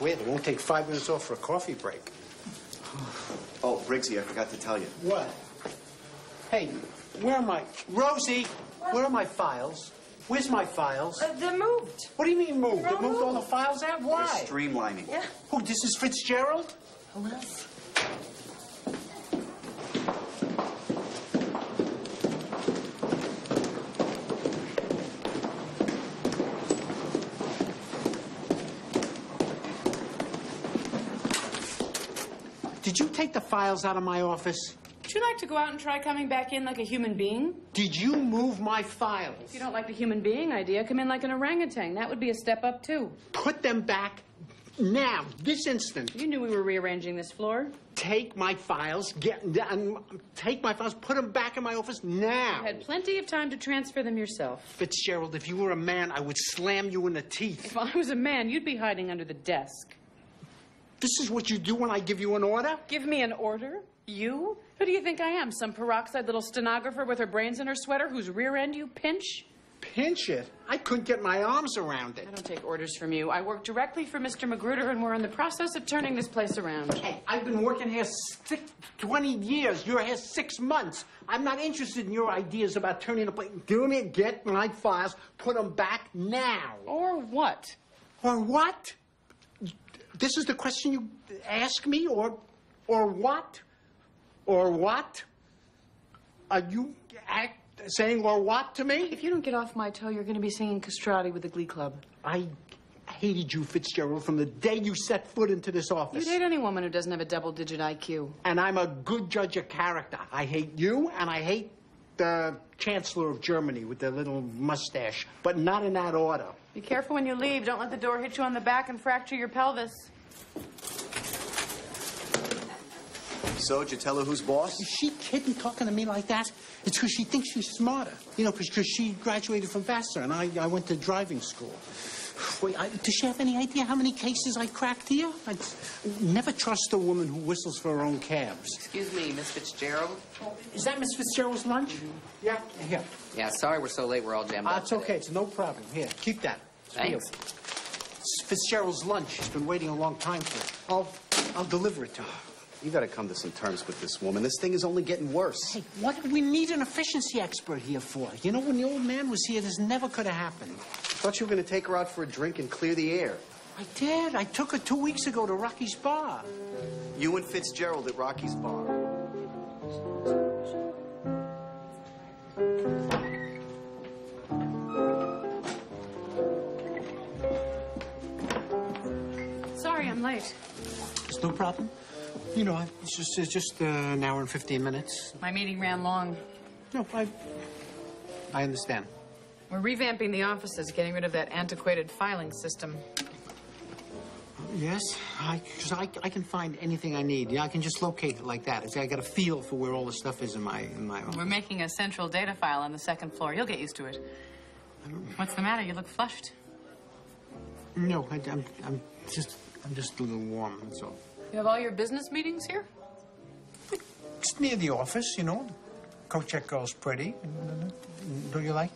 Weird, it won't take five minutes off for a coffee break. Oh, Briggsy, I forgot to tell you. What? Hey, where are my... Rosie, where are my files? Where's my files? Uh, they're moved. What do you mean moved? They They're moved all the files out? We're Why? streamlining. Yeah. Who, this is Fitzgerald? Who else? Did you take the files out of my office? Would you like to go out and try coming back in like a human being? Did you move my files? If you don't like the human being idea, come in like an orangutan. That would be a step up, too. Put them back now, this instant. You knew we were rearranging this floor. Take my files, get and take my files, put them back in my office now. You had plenty of time to transfer them yourself. Fitzgerald, if you were a man, I would slam you in the teeth. If I was a man, you'd be hiding under the desk. This is what you do when I give you an order? Give me an order? You? Who do you think I am? Some peroxide little stenographer with her brains in her sweater whose rear end you pinch? Pinch it. I couldn't get my arms around it. I don't take orders from you. I work directly for Mr. Magruder, and we're in the process of turning this place around. Hey, I've been working here six, 20 years. You're here six months. I'm not interested in your ideas about turning the place. Do me, get my files, put them back now. Or what? Or what? This is the question you ask me, or, or what? Or what? Are you act, saying or what to me? If you don't get off my toe, you're going to be singing castrati with the Glee Club. I hated you, Fitzgerald, from the day you set foot into this office. You'd hate any woman who doesn't have a double-digit IQ. And I'm a good judge of character. I hate you, and I hate the Chancellor of Germany with the little mustache, but not in that order. Be careful when you leave. Don't let the door hit you on the back and fracture your pelvis. So, did you tell her who's boss? Is she kidding talking to me like that? It's because she thinks she's smarter. You know, because she graduated from Vassar, and I, I went to driving school. Wait, I, does she have any idea how many cases I cracked here? I never trust a woman who whistles for her own cabs. Excuse me, Miss Fitzgerald? Is that Miss Fitzgerald's lunch? Yeah, here. Yeah, sorry we're so late. We're all jammed Uh, up. it's okay. It's no problem. Here, keep that. It's for you. It's Fitzgerald's lunch. She's been waiting a long time for it. I'll, I'll deliver it to her. You gotta come to some terms with this woman. This thing is only getting worse. Hey, what did we need an efficiency expert here for? You know, when the old man was here, this never could have happened. I thought you were gonna take her out for a drink and clear the air. I did. I took her two weeks ago to Rocky's Bar. You and Fitzgerald at Rocky's bar. Sorry, I'm late. It's no problem. You know, I- it's just, it's just uh, an hour and 15 minutes. My meeting ran long. No, I, I understand. We're revamping the offices, getting rid of that antiquated filing system. Yes, I, cause I, I can find anything I need. Yeah, I can just locate it like that. It's, I got a feel for where all the stuff is in my, in my office. We're making a central data file on the second floor. You'll get used to it. What's the matter? You look flushed. No, I, am I'm just, I'm just a little warm. That's all. You have all your business meetings here? It's near the office, you know. Kochek girl's pretty. Don't you like?